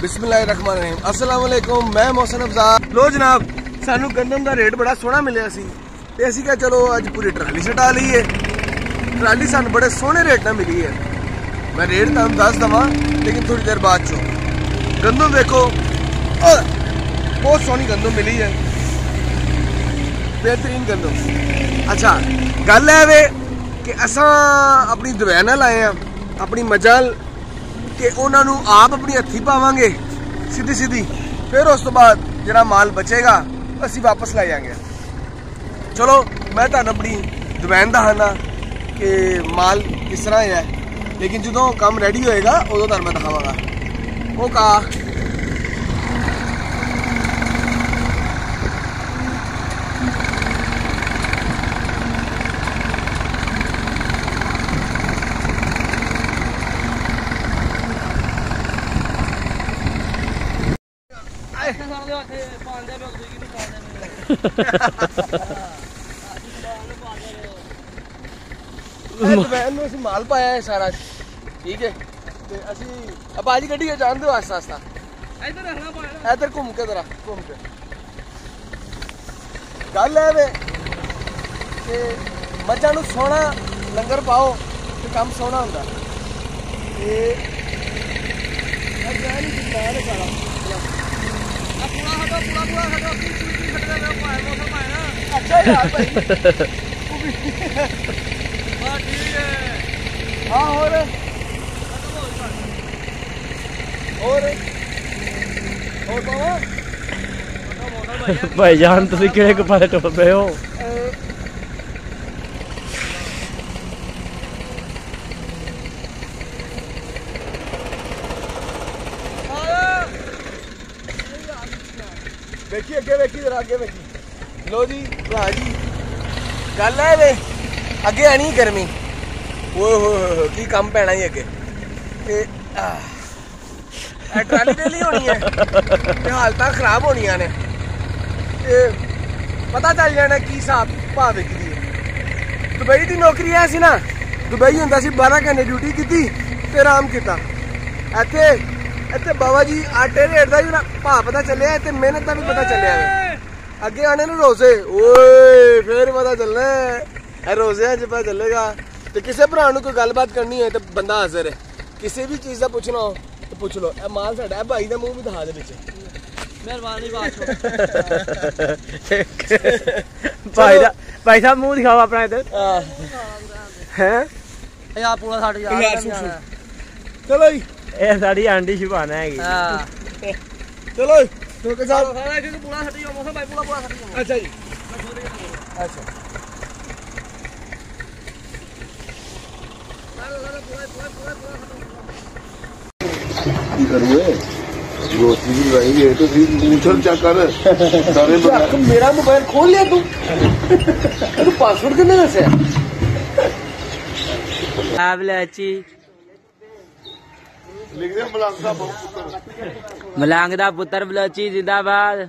ਬਿਸਮਿਲ੍ਲਾਹਿਰਰਹਿਮਾਨਿਰਰਹੀਮ। ਅਸਲਾਮ ਵਾਲੇਕੁਮ ਮੈਂ ਮੋਹਸਨ ਅਫਜ਼ਾਲ। ਲੋ ਜਨਾਬ, ਸਾਨੂੰ ਗੰਦਮ ਦਾ ਰੇਟ ਬੜਾ ਸੋਹਣਾ ਮਿਲਿਆ ਸੀ। ਤੇ ਅਸੀਂ ਕਿਹਾ, ਚਲੋ, ਅੱਜ ਪੂਰੀ ਟਰਾਲੀ ਛਟਾ ਲਈਏ। ਟਰਾਲੀ ਸਾਨੂੰ ਬੜੇ ਸੋਹਣੇ ਰੇਟ ਨਾਲ ਮਿਲੀ ਹੈ। ਮੈਂ ਰੇਟ ਤੁਹਾਨੂੰ ਦੱਸ ਦਵਾਂ, ਲੇਕਿਨ ਥੋੜੀ ਦੇਰ ਬਾਅਦ ਚੋਂ। ਗੰਦਮ ਦੇਖੋ ਬਹੁਤ ਸੋਹਣੀ ਗੰਦਮ ਮਿਲੀ ਹੈ। ਬਿਹਤਰੀਨ ਗੰਦਮ। ਅੱਛਾ, ਗੱਲ ਹੈ ਵੇ ਕਿ ਅਸਾਂ ਆਪਣੀ ਦਵੈਨ ਨਾਲ ਆਏ ਆ ਆਪਣੀ ਮਜਾਲ ਕਿ ਉਹਨਾਂ ਨੂੰ ਆਪ ਆਪਣੀ ਹੱਥੀ ਪਾਵਾਂਗੇ, ਸਿੱਧੀ ਸਿੱਧੀ। ਫਿਰ ਉਸ ਤੋਂ ਬਾਅਦ ਜਿਹੜਾ ਮਾਲ ਬਚੇਗਾ, ਅਸੀਂ ਵਾਪਸ ਲੈ ਜਾਾਂਗੇ। ਚਲੋ, ਮੈਂ ਤੁਹਾਨੂੰ ਆਪਣੀ ਦਵੈਨ ਦਾ ਹਾਨਾ ਕਿ ਮਾਲ ਕਿਸ ਤਰ੍ਹਾਂ ਹੈ। ਲੇਕਿਨ ਜਦੋਂ ਕੰਮ ਰੈਡੀ ਹੋਏਗਾ, ਉਦੋਂ ਤੁਹਾਨੂੰ ਮੈਂ ਦਿਖਾਵਾਂਗਾ। ਉਹ ਕਾ ਇਹ ਦਵੈਨ ਨੂੰ ਅਸੀਂ ਮਾਲ ਪਾਇਆ ਹੈ ਸਾਰਾ। ਠੀਕ ਹੈ। ਤੇ ਅਸੀਂ ਅਬ ਆਜੀ ਗੱਡੀ ਜਾਣ ਦਿਓ ਆਸਤਾ ਆਸਤਾ। ਇੱਧਰ ਰੱਖਣਾ ਪਾਇਆ ਇੱਧਰ ਘੁੰਮ ਕੇ ਜ਼ਰਾ ਘੁੰਮ ਕੇ। ਗੱਲ ਹੈ ਵੇ ਕਿ ਮੱਝਾਂ ਨੂੰ ਸੋਹਣਾ ਲੰਗਰ ਪਾਓ ਤੇ ਕੰਮ ਸੋਹਣਾ ਹੁੰਦਾ। ਤੇ ਇਹ ਜਾਨ ਹੀ ਜਿੰਦਾ ਨੇ ਸਾਰਾ ਆ ਪੂਰਾ ਹਟੋ ਪੂਰਾ ਪੂਰਾ ਹਟੋ ਕੀ ਕੀ ਕੀ ਹਟਦਾ ਪਿਆ ਪਾਇਆ ਮੋਸਾ ਪਾਇਆ ਭਾਈ ਬਾ ਠੀਕ ਹੈ ਹਾਂ ਹੋਰ ਹੋਰ ਹੋਰ ਬਾਵਾ ਭਾਈਜਾਨ ਤੁਸੀਂ ਕਿਹੜੇ ਕਪਾਲੇ ਟੁੱਟ ਪਏ ਹੋ? ਵੇਖੀ, ਅੱਗੇ ਵੇਖੀ, ਜਰਾ ਅੱਗੇ ਵੇਖੀ। ਲੋ ਜੀ ਭਰਾ ਜੀ। ਗੱਲ ਹੈ ਵੇ ਅੱਗੇ ਆਣੀ ਗਰਮੀ। ਓਏ ਹੋਏ ਹੋਏ ਕੀ ਕੰਮ ਪੈਣਾ ਹੀ ਅੱਗੇ। ਤੇ ਆਹ, ਟਰਾਲੀ ਦੇ ਲਈ ਹੋਣੀ ਹੈ। ਤੇ ਹਾਲਤਾਂ ਖਰਾਬ ਹੋਣੀਆਂ ਨੇ। ਤੇ ਪਤਾ ਚੱਲ ਜਾਣਾ ਕੀ ਹਿਸਾਬ ਭਾਅ ਵਿਕਦੀ ਹੈ। ਦੁਬਈ ਦੀ ਨੌਕਰੀ ਐ ਸੀ ਨਾ। ਦੁਬਈ ਹੁੰਦਾ ਸੀ 12 ਘੰਟੇ ਡਿਊਟੀ ਕੀਤੀ ਤੇ ਆਰਾਮ ਕੀਤਾ। ਇੱਥੇ ਇੱਥੇ ਬਾਬਾ ਜੀ ਆਟੇ ਰੇਟ ਦਾ ਵੀ ਭਾਅ ਪਤਾ ਚੱਲਿਆ ਤੇ ਮਿਹਨਤ ਦਾ ਵੀ ਪਤਾ ਚੱਲਿਆ ਅੱਗੇ ਆਣੇ ਨੂੰ ਰੋਜ਼ੇ। ਓਏ ਫੇਰ ਪਤਾ ਚੱਲਣਾ ਹੈ। ਰੋਜ਼ਿਆਂ 'ਚ ਪਤਾ ਚੱਲੇਗਾ। ਤੇ ਕਿਸੇ ਭਰਾ ਨੂੰ ਕੋਈ ਗੱਲਬਾਤ ਕਰਨੀ ਹੈ ਤੇ ਬੰਦਾ ਹਾਜ਼ਰ ਹੈ ਕਿਸੇ ਵੀ ਚੀਜ਼ ਦਾ ਪੁੱਛਣਾ ਹੋ ਤੇ ਪੁੱਛ ਲਓ। ਇਹ ਮਾਲ ਸਾਡਾ ਹੈ ਭਾਈ ਦਾ ਮੂੰਹ ਵੀ ਦਿਖਾ ਦੇ ਵਿੱਚ। ਮਿਹਰਬਾਨੀ ਬਾਤ ਭਾਈ ਦਾ ਭਾਈ ਸਾਹਿਬ ਮੂੰਹ ਦਿਖਾਓ ਆਪਣਾ ਇੱਧਰ। ਹੈ? ਇਹ ਆ ਪੂਰਾ ਸਾਡਾ ਯਾਰ। ਚਲੋ ਜੀ। ਇਹ ਸਾਡੀ ਆਂਡੀ ਸ਼ੁਭਾਨਾ ਹੈਗੀ। ਹਾਂ। ਚਲੋ ਸਾਹਿਬ ਸਾਰਾ ਇੱਕ ਪੂਰਾ ਛੱਡੀ ਮੋਸਾ ਭਾਈ ਪੂਰਾ ਪੂਰਾ ਛੱਡੀ ਅੱਛਾ ਜੀ ਅੱਛਾ ਕੀ ਕਰੂਏ ਰੋਟੀ ਵੀ ਲਾਈ ਹੈ ਤੇ ਫਿਰ ਮੂਛਲ ਚੱਕ ਕਰ ਸਾਰੇ ਬਣਾ ਤੂੰ ਮੇਰਾ ਮੋਬਾਈਲ ਖੋਲ ਲਿਆ ਤੂੰ ਤੈਨੂੰ ਪਾਸਵਰਡ ਕਿੰਨੇ ਦੱਸਿਆ ਆਬ ਲੈਚੀ ਲਿਖਦੇ ਮਲੰਗ ਦਾ ਬਹੁਤ ਪੁੱਤਰ ਮਲੰਗ ਦਾ ਪੁੱਤਰ ਬਲੋਚੀ ਜ਼ਿੰਦਾਬਾਦ